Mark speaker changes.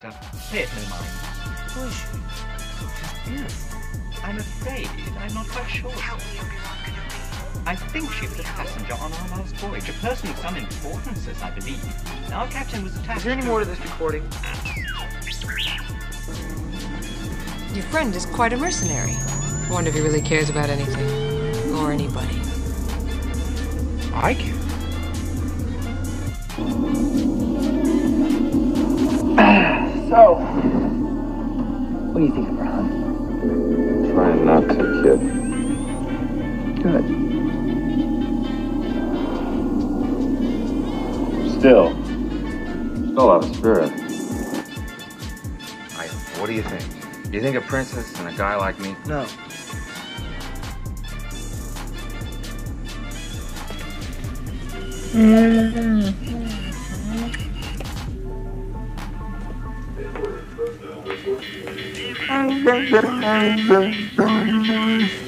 Speaker 1: Pay it no mind.
Speaker 2: Who is she?
Speaker 1: Yes. I'm afraid I'm not quite sure.
Speaker 3: How Obi-Wan could it
Speaker 1: I think she was a passenger on our last voyage, a person of some importance, as I believe. Our captain was attached
Speaker 2: Is there any more to this recording?
Speaker 4: Your friend is quite a mercenary. I wonder if he really cares about anything. Or anybody.
Speaker 2: I can. So, what do you think of her, huh?
Speaker 5: Trying not to, kid.
Speaker 2: Good.
Speaker 5: Still. Still out of spirit.
Speaker 6: I, what do you think? You think a princess and a guy like me?
Speaker 2: No. Mm-hmm. i don't you.